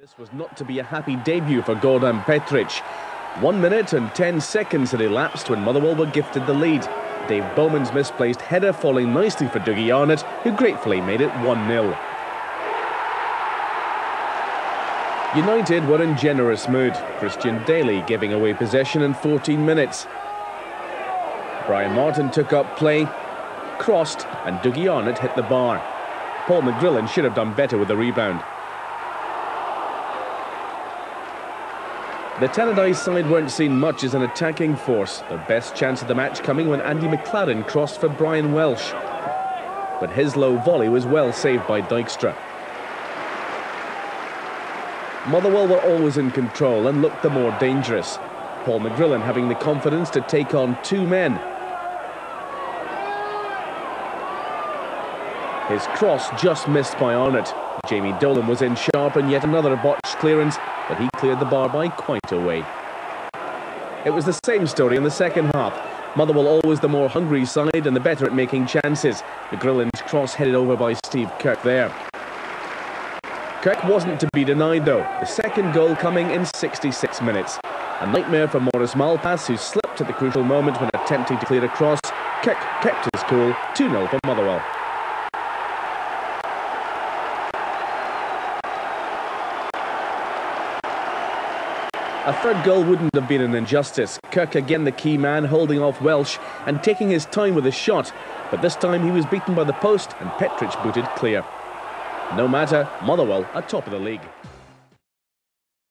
This was not to be a happy debut for Gordon Petric. One minute and ten seconds had elapsed when Motherwell were gifted the lead. Dave Bowman's misplaced header falling nicely for Dougie Arnott, who gratefully made it 1-0. United were in generous mood, Christian Dailly giving away possession in 14 minutes. Brian Martin took up play, crossed, and Dougie Arnott hit the bar. Paul McGrillen should have done better with the rebound. The Tannadice side weren't seen much as an attacking force, their best chance of the match coming when Andy McLaren crossed for Brian Welsh. But his low volley was well saved by Dykstra. Motherwell were always in control and looked the more dangerous. Paul McGrillen having the confidence to take on two men. His cross just missed by Arnott. Jamie Dolan was in sharp and yet another botched clearance but he cleared the bar by quite a way. It was the same story in the second half. Motherwell always the more hungry side and the better at making chances. The McGrillen's cross headed over by Steve Kirk there. Kirk wasn't to be denied though, the second goal coming in 66 minutes. A nightmare for Maurice Malpas who slipped at the crucial moment when attempting to clear a cross. Kirk kept his cool, 2-0 for Motherwell. A third goal wouldn't have been an injustice. Kirk again the key man, holding off Welsh and taking his time with a shot. But this time he was beaten by the post and Petric booted clear. No matter, Motherwell are top of the league.